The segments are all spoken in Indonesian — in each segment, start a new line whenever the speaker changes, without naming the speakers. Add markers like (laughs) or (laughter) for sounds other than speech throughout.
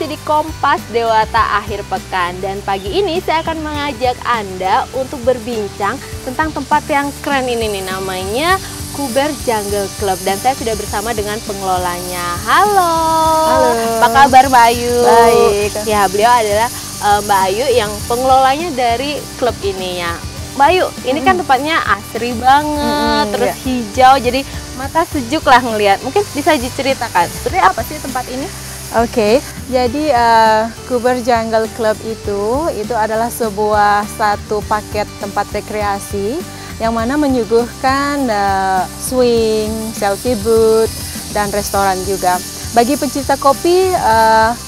masih di Kompas Dewata akhir pekan dan pagi ini saya akan mengajak Anda untuk berbincang tentang tempat yang keren ini nih namanya Kuber Jungle Club dan saya sudah bersama dengan pengelolanya. Halo.
Halo.
Apa kabar Mbak Ayu?
Baik.
Ya, beliau adalah uh, Mbak Ayu yang pengelolanya dari klub ini ya. Mbak Ayu, ini kan tempatnya asri banget,
Hmm,
terus hijau, jadi mata sejuk lah ngelihat. Mungkin bisa diceritakan, sebenarnya apa sih tempat ini?
Oke, jadi uh, Kuber Jungle Club itu itu adalah sebuah satu paket tempat rekreasi yang mana menyuguhkan uh, swing, selfie booth, dan restoran juga. Bagi pencinta kopi, uh,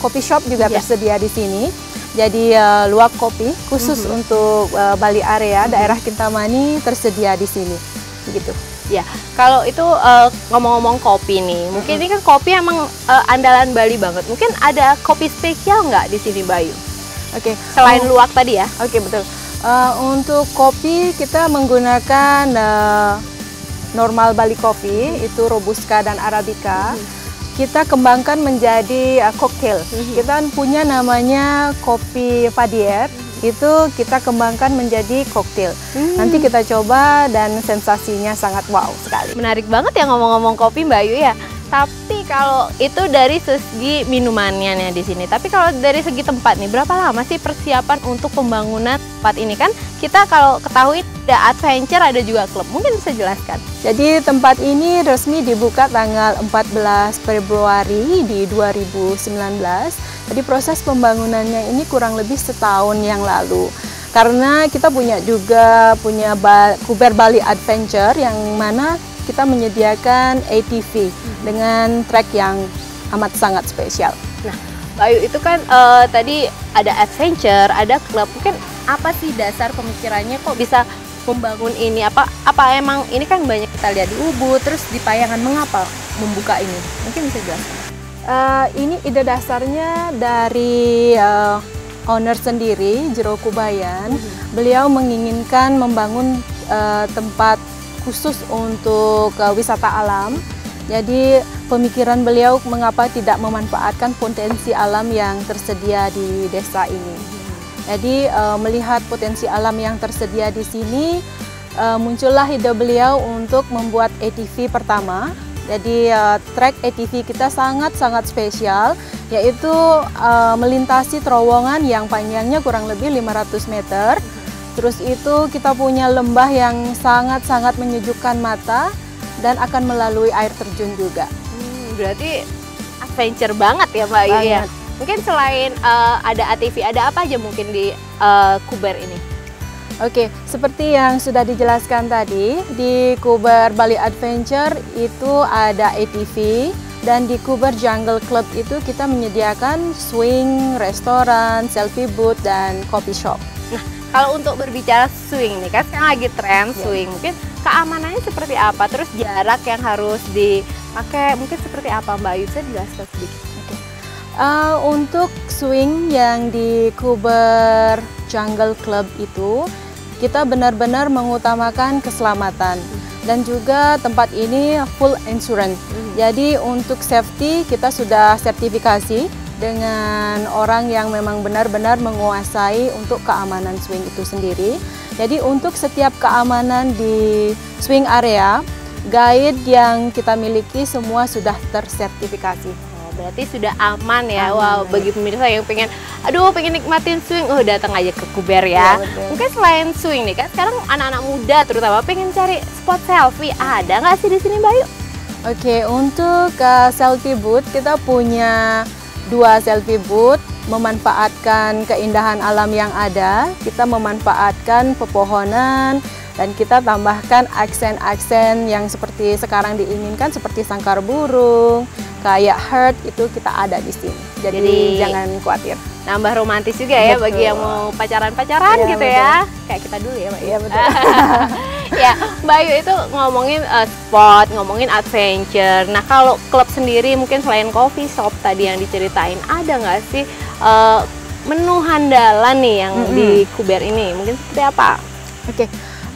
kopi shop juga
Iya.
tersedia di sini. Jadi uh, luwak kopi khusus
Mhm.
untuk uh, Bali area, daerah Kintamani tersedia di sini. Begitu.
Ya, kalau itu uh, ngomong-ngomong kopi nih, mungkin ini kan kopi emang uh, andalan Bali banget. Mungkin ada kopi spesial nggak di sini Bayu?
Oke.
Selain
Oh.
luwak tadi ya?
Oke betul. Eh, untuk kopi kita menggunakan eh, normal Bali Coffee itu robusta dan arabica. Kita kembangkan menjadi eh, cocktail.
Mhm.
Kita punya namanya kopi Fadier. Itu kita kembangkan menjadi cocktail. Nanti kita coba dan sensasinya sangat wow sekali.
Menarik banget ya ngomong-ngomong kopi Mbak Ayu ya. Tapi kalau itu dari segi minumannya nih di sini. Tapi kalau dari segi tempat nih, berapa lama sih persiapan untuk pembangunan tempat ini kan? Kita kalau ketahui ada adventure, ada juga klub. Mungkin bisa jelaskan.
Jadi tempat ini resmi dibuka tanggal 14 Februari di 2019. Jadi proses pembangunannya ini kurang lebih setahun yang lalu. Karena kita punya juga punya Ba- Kuber Bali Adventure yang mana kita menyediakan ATV dengan trek yang amat sangat spesial.
Bayu itu kan eh, tadi ada adventure, ada klub. Mungkin apa sih dasar pemikirannya kok bisa membangun ini? Apa apa emang ini kan banyak kita lihat di Ubud, terus di Payangan mengapa membuka ini? Mungkin bisa jelaskan.
Eh, ini ide dasarnya dari eh, owner sendiri, Jero Kubayan. Beliau menginginkan membangun eh, tempat khusus untuk eh, wisata alam. Jadi pemikiran beliau mengapa tidak memanfaatkan potensi alam yang tersedia di desa ini. Jadi eh, melihat potensi alam yang tersedia di sini, muncullah ide beliau untuk membuat ATV pertama. Jadi eh, trek ATV kita sangat-sangat spesial, yaitu eh, melintasi terowongan yang panjangnya kurang lebih 500 meter. Terus itu kita punya lembah yang sangat-sangat menyejukkan mata dan akan melalui air terjun juga.
Hmm, berarti adventure banget ya Mbak Ayu ya. Mungkin selain eh, ada ATV, ada apa aja mungkin di eh, Kuber ini?
Oke, seperti yang sudah dijelaskan tadi, di Kuber Bali Adventure itu ada ATV dan di Kuber Jungle Club itu kita menyediakan swing, restoran, selfie booth dan coffee shop.
Kalau untuk berbicara swing nih kan sekarang lagi tren
Ya.
swing, mungkin keamanannya seperti apa? Terus jarak yang harus dipakai mungkin seperti apa Mbak Ayu? Bisa jelaskan sedikit.
Uh, untuk swing yang di Kuber Jungle Club itu kita benar-benar mengutamakan keselamatan dan juga tempat ini full insurance. Jadi untuk safety kita sudah sertifikasi dengan orang yang memang benar-benar menguasai untuk keamanan swing itu sendiri. Jadi untuk setiap keamanan di swing area, guide yang kita miliki semua sudah tersertifikasi.
Berarti sudah aman ya.
Aman,
wow,
ya.
bagi pemirsa yang pengen aduh pengen nikmatin swing, oh datang aja ke Kuber ya.
Betul.
Mungkin selain swing nih kan sekarang anak-anak muda terutama pengen cari spot selfie. Ada nggak sih di sini Mbak Ayu?
Oke, untuk uh, selfie booth kita punya dua selfie booth memanfaatkan keindahan alam yang ada. Kita memanfaatkan pepohonan dan kita tambahkan aksen-aksen yang seperti sekarang diinginkan seperti sangkar burung, kayak heart itu kita ada di sini. Jadi,
Jadi-
jangan khawatir.
Nambah romantis juga ya bagi
Betul.
yang mau pacaran-pacaran
Iya,
gitu ya. Kayak kita dulu ya Mbak.
Iya betul. (laughs)
ya, Mbak Ayu itu ngomongin eh, spot, ngomongin adventure. Nah, kalau klub sendiri mungkin selain coffee shop tadi yang diceritain, ada nggak sih eh, menu handalan nih yang
Mm-mm.
di Kuber ini? Mungkin seperti apa?
Oke,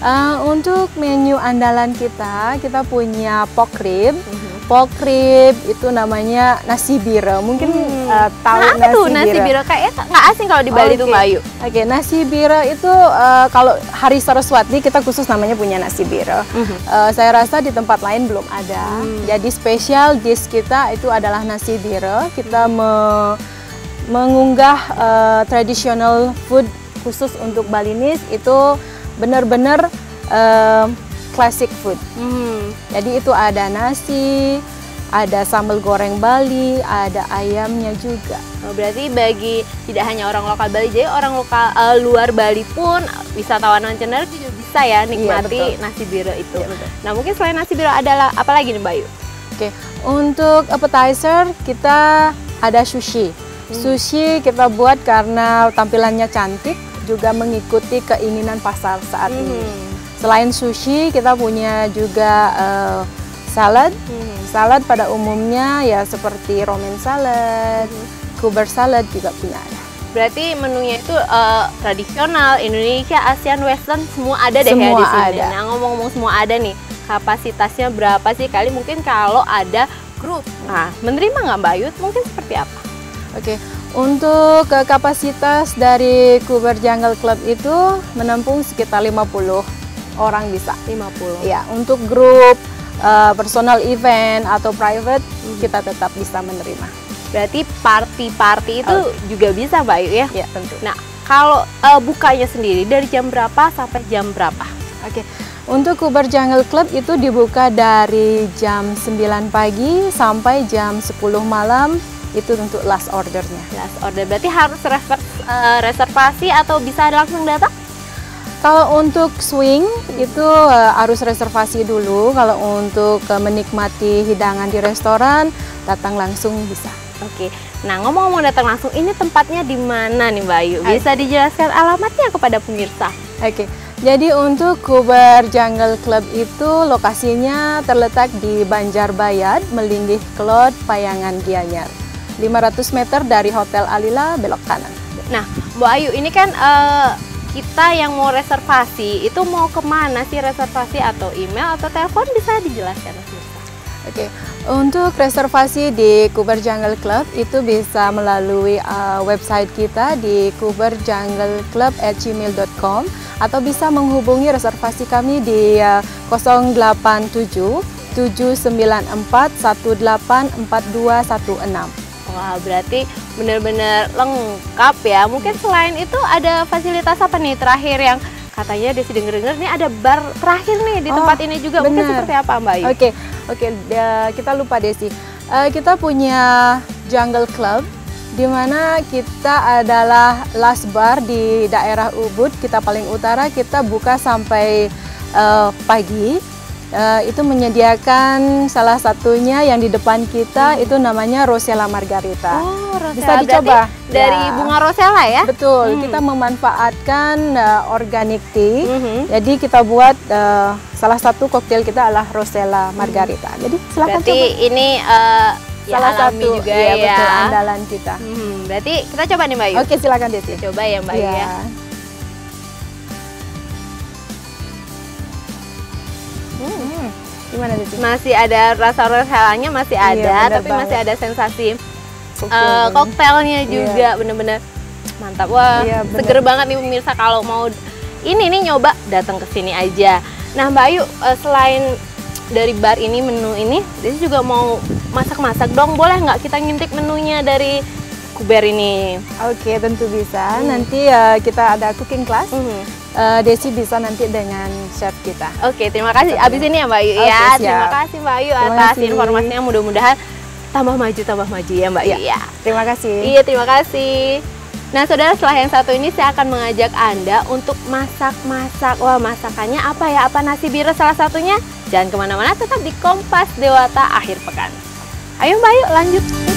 uh, untuk menu andalan kita, kita punya pork rib, pork rib itu namanya nasi bira. Mungkin
Hmm.
uh, tahu
Nah,
nasi
tuh nasi
bira.
bira? Kayaknya nggak asing kalau di Bali tuh
Oke.
Mbak Ayu.
Oke, nasi bira itu uh, kalau hari Saraswati kita khusus namanya punya nasi bira.
Mhm.
Uh, saya rasa di tempat lain belum ada.
Hmm.
Jadi spesial dish kita itu adalah nasi bira. Kita me- mengunggah uh, traditional food khusus untuk Balinese itu benar-benar uh, classic food.
Hmm.
Jadi itu ada nasi, ada sambal goreng Bali, ada ayamnya juga.
Oh, berarti bagi tidak hanya orang lokal Bali, jadi orang lokal eh, luar Bali pun wisatawan mancanegara juga bisa ya nikmati
betul.
nasi bira itu.
Iya, betul.
Nah mungkin selain nasi bira adalah apa lagi nih Mbak Ayu?
Oke, untuk appetizer kita ada sushi. Sushi kita buat karena tampilannya cantik, juga mengikuti keinginan pasar saat ini.
Hmm.
Selain sushi, kita punya juga eh, salad.
Hmm.
Salad pada umumnya ya seperti romaine salad, kuber salad juga punya ada.
Berarti menunya itu eh, tradisional Indonesia, ASEAN, Western semua ada deh ya
Semua
di sini.
ada.
Nah ngomong-ngomong semua ada nih, kapasitasnya berapa sih kali? Mungkin kalau ada grup, nah menerima nggak Mbak Ayu? Mungkin seperti apa?
Oke, untuk eh, kapasitas dari Kuber Jungle Club itu menampung sekitar 50 orang bisa.
50.
Ya, untuk grup eh, personal event atau private kita tetap bisa menerima.
Berarti party-party itu juga bisa Mbak Ayu ya?
Ya, tentu.
Nah, kalau eh, bukanya sendiri dari jam berapa sampai jam berapa?
Oke. Untuk Kuber Jungle Club itu dibuka dari jam 9 pagi sampai jam 10 malam itu untuk last ordernya.
Last order berarti harus eh, reservasi atau bisa langsung datang?
Kalau untuk swing itu eh, harus reservasi dulu. Kalau untuk eh, menikmati hidangan di restoran datang langsung bisa.
Oke. Nah, ngomong-ngomong datang langsung, ini tempatnya di mana nih Mbak Ayu?
Oke.
Bisa dijelaskan alamatnya kepada pemirsa?
Oke, jadi untuk Kuber Jungle Club itu lokasinya terletak di Banjarbayat, Melinggih Kelot, Payangan Gianyar. 500 meter dari Hotel Alila, belok kanan.
Nah, Mbak Ayu, ini kan eh, kita yang mau reservasi, itu mau ke mana sih reservasi atau email atau telepon bisa dijelaskan pemirsa?
Oke, untuk reservasi di Kuber Jungle Club itu bisa melalui uh, website kita di kuberjungleclub@gmail.com atau bisa menghubungi reservasi kami di uh, 087 794 184216.
Wah, berarti benar-benar lengkap ya. Mungkin selain itu ada fasilitas apa nih terakhir yang katanya Desi denger-denger nih ada bar terakhir nih di
Oh,
tempat ini juga. Mungkin
benar.
seperti apa Mbak Ayu?
Oke, oke, da- kita lupa Desi. Eh, kita punya Jungle Club di mana kita adalah last bar di daerah Ubud, kita paling utara, kita buka sampai eh, pagi. Eh, itu menyediakan salah satunya yang di depan kita itu namanya Rosella Margarita.
Oh, Rosella.
Bisa dicoba.
Berarti Dari
Ya.
bunga Rosella ya?
Betul,
Hmm.
kita memanfaatkan eh, organic tea.
Mhm.
Jadi kita buat eh, salah satu koktail kita adalah Rosella Margarita. Jadi silakan
Berarti
coba.
ini eh, ya
salah satu
juga
iya,
ya.
betul andalan kita.
Mhm, Berarti kita coba nih Mbak Ayu.
Oke, silakan Desi.
Coba ya Mbak Ayu
Iya.
ya.
Gimana Desi?
Masih ada rasa Rosellanya masih
Iya,
ada,
bener
tapi masih
banget.
ada sensasi
Koktail.
eh, koktailnya
Iya.
juga bener-bener mantap. Wah,
Iya, bener.
seger banget nih pemirsa kalau mau ini nih nyoba datang ke sini aja. Nah, Mbak Ayu eh, selain dari bar ini menu ini, Desi juga mau masak-masak dong. Boleh nggak kita ngintip menunya dari Kuber ini?
Oke, tentu bisa.
Hmm.
Nanti eh, kita ada cooking class.
Mhm.
Eh, Desi bisa nanti dengan chef kita.
Oke, terima kasih. Abis ini ya Mbak Ayu
Oke,
ya.
siap.
Terima kasih Mbak Ayu
Terima
atas
kasih.
informasinya. Mudah-mudahan tambah maju, tambah maju ya Mbak Ayu.
Iya.
Ya.
Terima kasih.
Iya, terima kasih. Nah, saudara, setelah yang satu ini saya akan mengajak Anda untuk masak-masak. Wah, masakannya apa ya? Apa nasi bira salah satunya? Jangan ke mana-mana, tetap di Kompas Dewata akhir pekan. Ayo Mbak Ayu, lanjut.